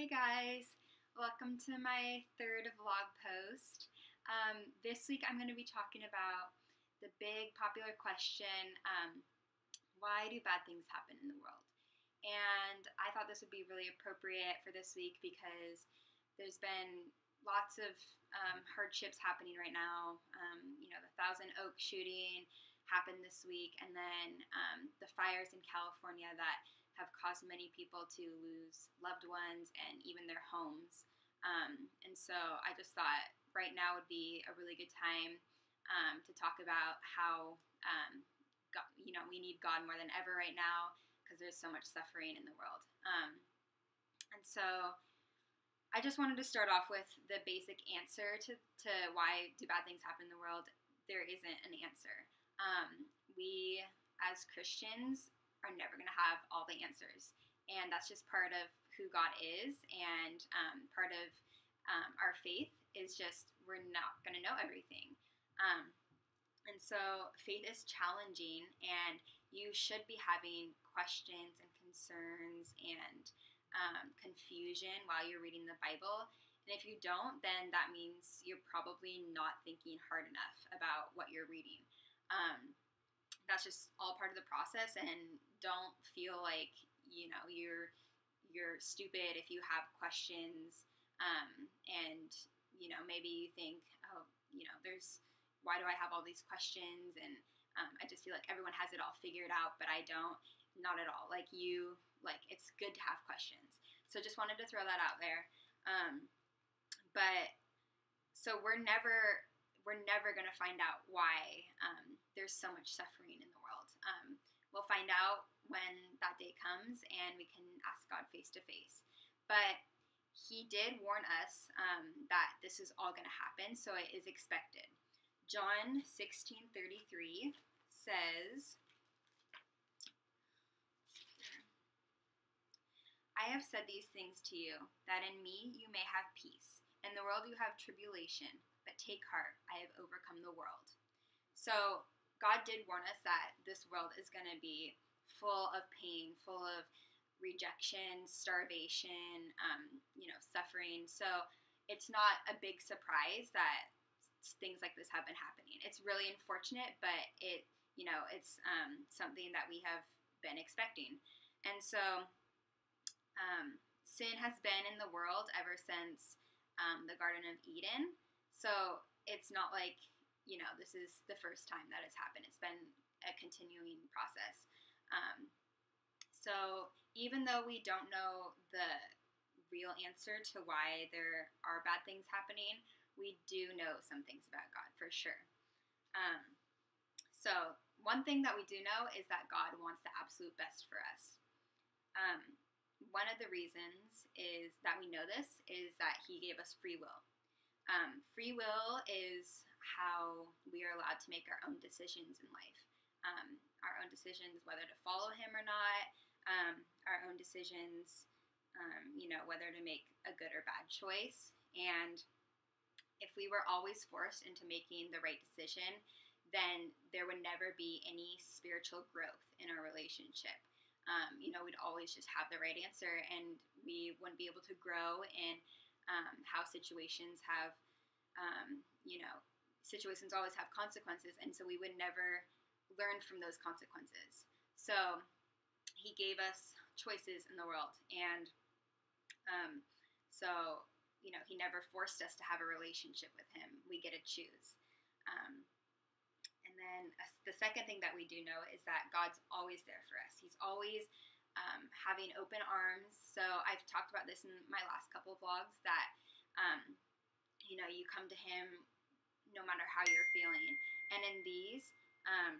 Hey guys, welcome to my third vlog post. Um, this week I'm going to be talking about the big popular question um, why do bad things happen in the world? And I thought this would be really appropriate for this week because there's been lots of um, hardships happening right now. Um, you know, the Thousand Oak shooting happened this week, and then um, the fires in California that have caused many people to lose loved ones and even their homes. Um, and so I just thought right now would be a really good time um, to talk about how, um, God, you know, we need God more than ever right now because there's so much suffering in the world. Um, and so I just wanted to start off with the basic answer to, to why do bad things happen in the world. There isn't an answer. Um, we, as Christians, are never going to have all the answers. And that's just part of who God is. And um, part of um, our faith is just we're not going to know everything. Um, and so faith is challenging, and you should be having questions and concerns and um, confusion while you're reading the Bible. And if you don't, then that means you're probably not thinking hard enough about what you're reading. Um, that's just all part of the process and don't feel like you know you're you're stupid if you have questions um, and you know maybe you think oh you know there's why do i have all these questions? And um, i just feel like everyone has it all figured out but i don't not at all. Like you like it's good to have questions. So just wanted to throw that out there. Um, but so we're never we're never going to find out why um, there's so much suffering in the world. Um, we'll find out when that day comes and we can ask God face to face. But he did warn us um, that this is all going to happen, so it is expected. John 16:33 says, I have said these things to you, that in me you may have peace. In the world you have tribulation, but take heart, I have overcome the world. So, God did warn us that this world is going to be full of pain, full of rejection, starvation, um, you know, suffering. So, it's not a big surprise that things like this have been happening. It's really unfortunate, but it, you know, it's um, something that we have been expecting. And so, um, sin has been in the world ever since um, the Garden of Eden. So it's not like, you know, this is the first time that it's happened. It's been a continuing process. Um, so even though we don't know the real answer to why there are bad things happening, we do know some things about God for sure. Um, so one thing that we do know is that God wants the absolute best for us. Um, one of the reasons is that we know this is that He gave us free will. Um, free will is how we are allowed to make our own decisions in life. Um, our own decisions, whether to follow him or not, um, our own decisions, um, you know, whether to make a good or bad choice. And if we were always forced into making the right decision, then there would never be any spiritual growth in our relationship. Um, you know, we'd always just have the right answer and we wouldn't be able to grow in um, how situations have, um, you know, situations always have consequences, and so we would never learn from those consequences. So he gave us choices in the world, and um, so you know he never forced us to have a relationship with him. We get to choose. Um, and then uh, the second thing that we do know is that God's always there for us. He's always um, having open arms. So I've talked about this in my last couple of vlogs that, um, you know, you come to Him no matter how you're feeling. And in these, um,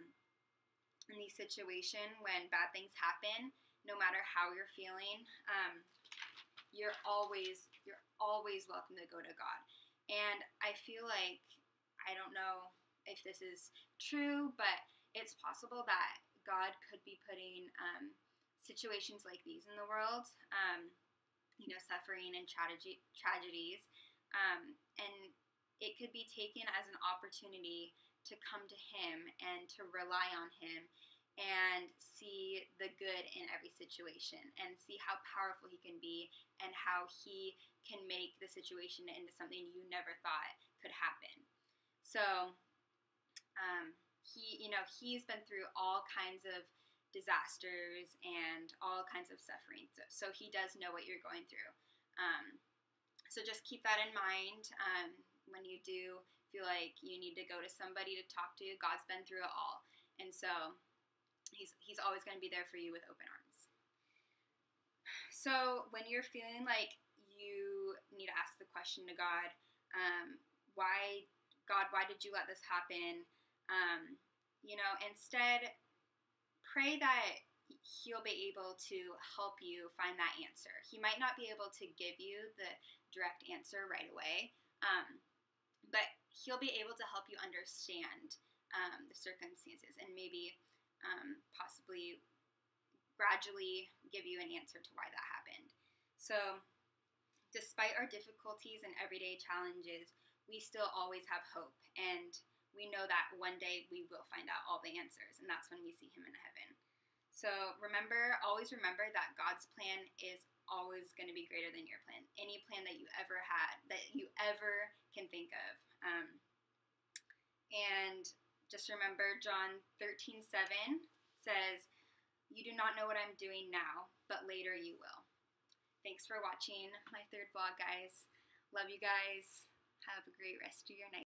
in these situations when bad things happen, no matter how you're feeling, um, you're always you're always welcome to go to God. And I feel like I don't know if this is true, but it's possible that God could be putting um, situations like these in the world, um, you know, suffering and tragedy, tragedies, um, and it could be taken as an opportunity to come to Him and to rely on Him and see the good in every situation and see how powerful he can be and how he can make the situation into something you never thought could happen. So, um, he, you know, he's been through all kinds of disasters and all kinds of suffering. So, so he does know what you're going through. Um, so just keep that in mind um, when you do feel like you need to go to somebody to talk to. God's been through it all, and so he's he's always going to be there for you with open arms. So when you're feeling like you need to ask the question to God, um, why God, why did you let this happen? Um, you know, instead pray that he'll be able to help you find that answer. He might not be able to give you the direct answer right away, um, but he'll be able to help you understand um, the circumstances and maybe um, possibly gradually give you an answer to why that happened. So, despite our difficulties and everyday challenges, we still always have hope. And we know that one day we will find out all the answers, and that's when we see Him in heaven. So, remember, always remember that God's plan is always going to be greater than your plan. Any plan that you ever had, that you ever can think of. Um, and just remember, John 13 7 says, You do not know what I'm doing now, but later you will. Thanks for watching my third vlog, guys. Love you guys. Have a great rest of your night.